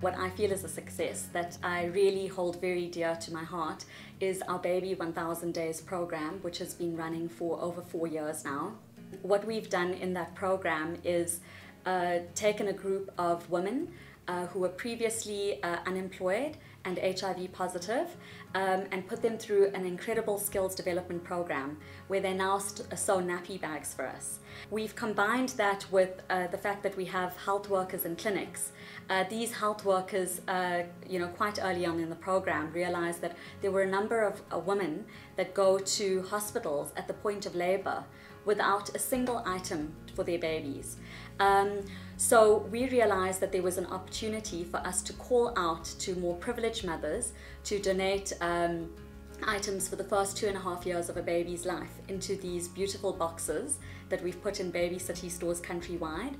What I feel is a success that I really hold very dear to my heart is our Baby 1000 Days program, which has been running for over four years now. What we've done in that program is uh, taken a group of women uh, who were previously uh, unemployed and HIV positive um, and put them through an incredible skills development program where they now sew nappy bags for us. We've combined that with uh, the fact that we have health workers in clinics. Uh, these health workers, uh, you know, quite early on in the program realized that there were a number of uh, women that go to hospitals at the point of labor without a single item for their babies. Um, so we realized that there was an opportunity for us to call out to more privileged mothers to donate um, items for the first two and a half years of a baby's life into these beautiful boxes that we've put in Baby City stores countrywide.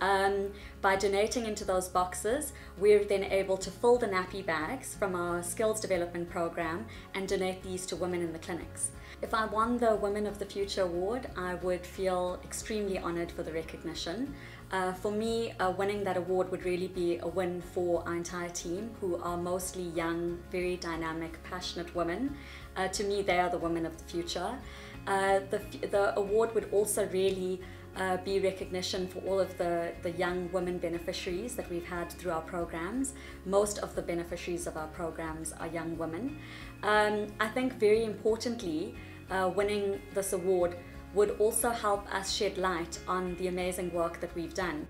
Um, by donating into those boxes, we're then able to fill the nappy bags from our skills development program and donate these to women in the clinics. If I won the Women of the Future award, I would feel extremely honored for the recognition. Uh, for me, uh, winning that award would really be a win for our entire team, who are mostly young, very dynamic, passionate women. Uh, to me, they are the women of the future. Uh, the, the award would also really uh, be recognition for all of the, the young women beneficiaries that we've had through our programs. Most of the beneficiaries of our programs are young women. Um, I think very importantly, uh, winning this award would also help us shed light on the amazing work that we've done.